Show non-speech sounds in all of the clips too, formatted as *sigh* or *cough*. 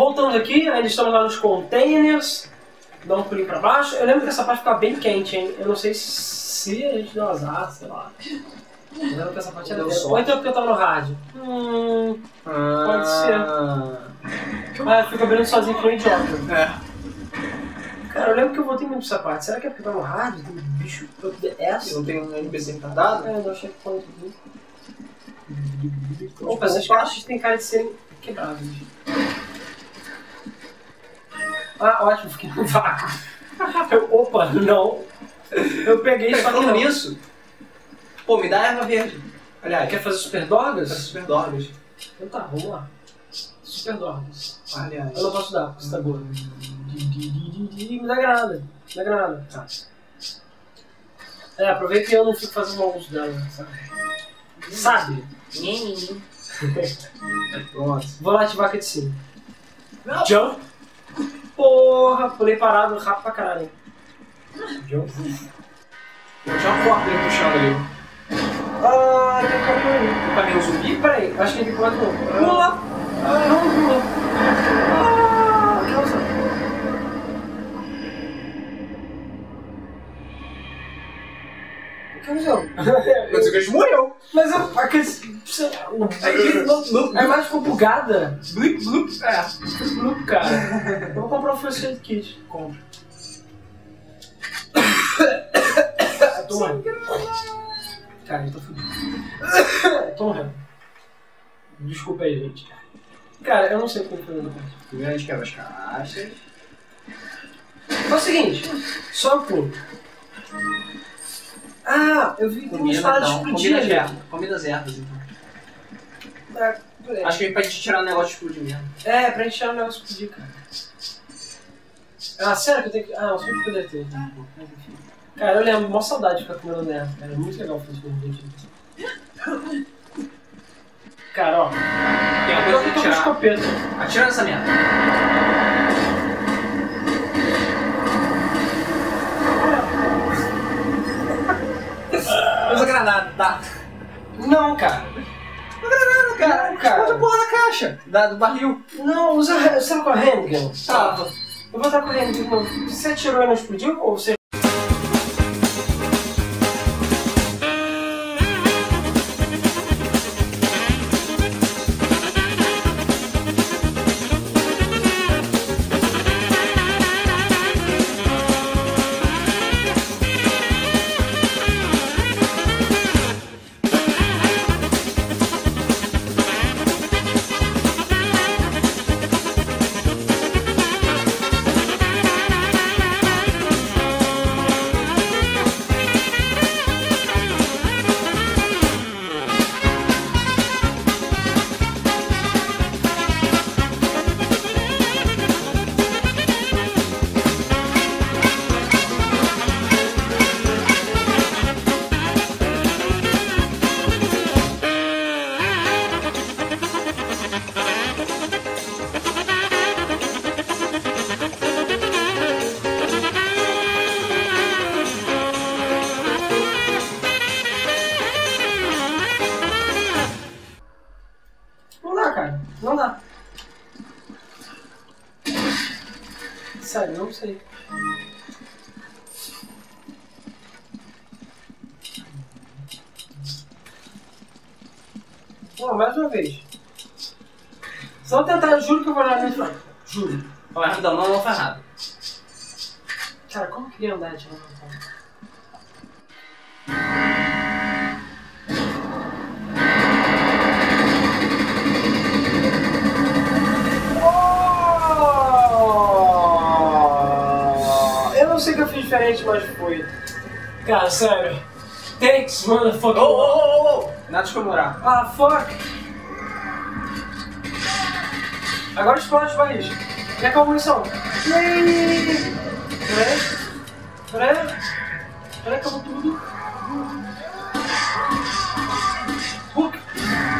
Voltando aqui, ainda estamos lá nos containers. Dá um pulinho pra baixo. Eu lembro que essa parte ficava bem quente, hein? Eu não sei se a gente deu azar, sei lá. Eu lembro que essa parte era sorte. Ou então porque eu tava no rádio. Hum. Pode ser. Ah, eu fico abrindo sozinho que nem idiota. É. Cara, eu lembro que eu voltei muito pra essa parte. Será que é porque eu tava no rádio? Tem bicho. Se Essa? não tem um NPC retardado, É, não achei que foi aqui. Opa, essas caixas têm cara de serem quebradas. Ah, ótimo, fiquei no vácuo. Eu, opa, não. Eu peguei só que nisso, pô, me dá erva verde. Aliás, Quer fazer super dogas? super dorgas. Então tá, vamos lá. Super dogas. Aliás. Eu não posso dar, porque você tá gordo. Me dá granada. Me dá granada. Tá. É, aproveita que eu não fico fazendo uso dela, sabe? Sabe? Pronto. *laughs* Vou lá ativar a cutscene. Jump. Porra, pulei parado rápido pra caralho. hein? Jump. Eu tinha uma corda ali puxando ali. Ah, tem um caminhão ali. O zumbi? Peraí, acho que ele pula de novo. Pula! Ah, não, pula. O? *laughs* Mas o bicho morreu. Mas eu, a blup, blup, A imagem ficou bugada. blup, blup. É. Blup, cara. Eu vou comprar um First Aid Kit. Compre. Morrendo. Cara, eu tô fudido. *coughs* Tô morrendo. Desculpa aí, gente. Cara, eu não sei como fazer parte. Primeiro a gente quebra as caixas. Faz o seguinte, só um pulo. Ah, eu vi umas Comida, paradas não. explodindo Comidas ali. ervas. Comidas ervas, então. Peraí. Acho que é pra gente tirar o negócio de explodir mesmo. É, pra gente tirar o negócio explodir, cara. Ah, sério que eu tenho que. Ah, eu sempre poderia ter. Mas enfim. Cara, eu lembro, mó saudade de ficar comendo nela. Era muito legal fazer isso com gente. Cara, ó. Tem uma Eu coisa tô que com tirar. escopeta. Atira nessa merda. Usa granada? Não, cara. Não, cara. Não, cara. Usa a porra da caixa. Da, do barril. Não, usa. Sabe qual é a handgun? Tava. Eu vou estar com a handgun de novo. Você atirou e não explodiu? Ou você. Não sei. Bom, mais uma vez. Eu tentar, eu juro que eu vou olhar no frente. Juro. Ó, rapidão, não, não faz nada. Cara, como eu queria andar de novo? Sei que eu fiz diferente, mas foi. Cara, sério. Thanks, motherfucker. ô, ô, ô, ô. Nada de comemorar. Ah, fuck! Agora explode os barris. E acabou a munição. Yay! Peraí. Peraí. Peraí, acabou tudo. Hook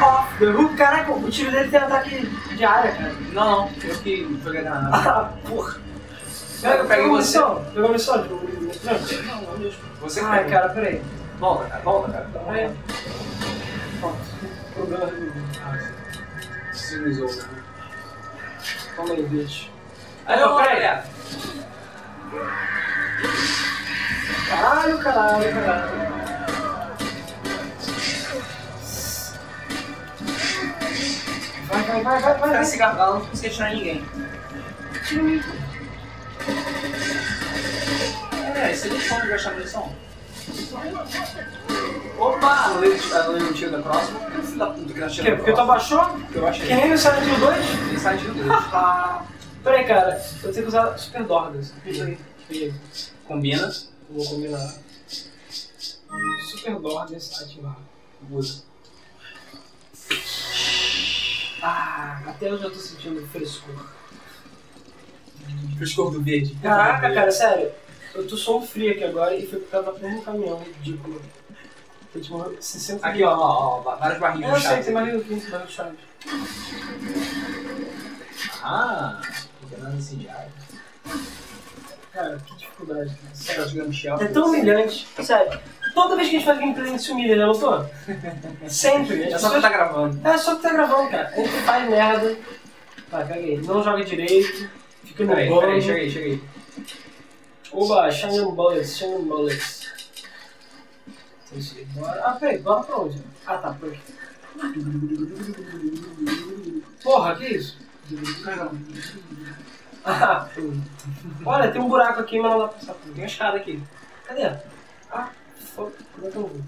off the hook. Caraca, o tiro dele tem ataque de área, cara. Não, não. Eu que joguei granada. *laughs* Ah, porra. Eu peguei você. Pegou munição? Pegou munição? Não, não mesmo. Você pegou. cara, peraí. Volta, cara. Volta, cara. Peraí. Pronto. Problema resolvido. Se resolve, né? Calma aí, bicho. Aí, Opa, ó, peraí. Caralho, caralho, caralho. Vai, vai, vai, vai, vai. Esse gargalo não consegue tirar ninguém. Tira mim. É, você deixou onde gastar munição? Opa! Não lembro de- não lembro do tiro da próxima. Que filho da puta que Por quê? tiramos Porque tu da abaixou? Eu achei. Que nem no Silent Hill 2? Ele sai de dois. Ah, *laughs* peraí, cara. Eu tenho que usar Super Dorgas. Beleza. Combina. Vou combinar. Super Dorgas ativar. Usa. Ah, até eu já tô sentindo frescor. Frescor do verde. Caraca, cara, sério. Eu tô só um frio aqui agora e foi por causa da porra do caminhão ridículo. Foi tipo 60 Aqui, ó, ó, ó, vários barrinhos eu sei, tem mais aqui, barril de chave. Ah, Fernando incendiário. Cara, que dificuldade, cara. Sério, jogando Shell. É tão humilhante, sério. Toda vez que a gente faz gameplay, a gente se humilha, já notou? *laughs* Sempre. É só que tá gravando. É só que tá gravando, cara. A gente faz merda. Vai, caguei. Não joga direito. Fica no Peraí, banco. peraí, chega aí, chega aí. Oba, Shining Bullets, Shining Bullets. Bora. Ah, peraí, bora pra onde? Ah, tá, por aqui. Porra, que isso? Ah. *laughs* Olha, tem um buraco aqui, mas não dá pra passar Tem aqui. uma escada aqui. Cadê? Ah, foda. Como é que eu vou?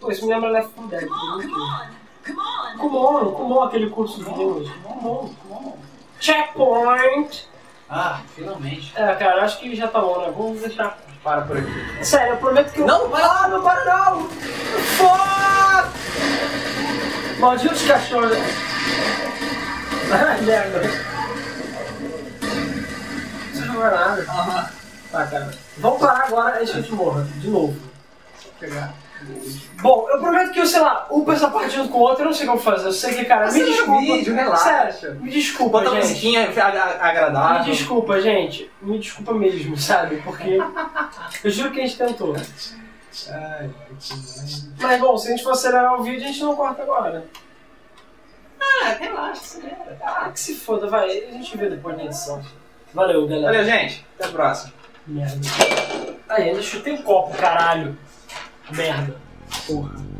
Pô, isso me lembra Left 4 Dead. Come on, come on, come on. Kumon, Kumon, aquele curso de Deus. Kumon, Kumon. Checkpoint! Ah, finalmente. É, cara, acho que já tá bom, né? Vamos deixar. Para por aqui. Sério, eu prometo que eu. Não, para lá, não para não! Fuck! Malditos cachorros. Ai, merda. Não jogou nada. Aham. Tá, cara. Vamos parar agora antes que a gente morra. De novo. Pegar. Bom, eu prometo que eu, sei lá, upa essa junto com o outro, eu não sei como fazer. Eu sei que, cara, me o desculpa. vídeo, relaxa. Sério, me desculpa, Bota uma gente. musiquinha ag- agradável. Me desculpa, gente. Me desculpa mesmo, sabe? Porque eu juro que a gente tentou. Ai, que merda. Mas bom, se a gente for acelerar o vídeo, a gente não corta agora. Ah, relaxa, acelera. Ah, que se foda, vai. A gente vê depois na edição. Valeu, galera. Valeu, gente. Até a próxima. Merda. Aí, ainda chutei um copo, caralho. Merda. Porra.